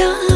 널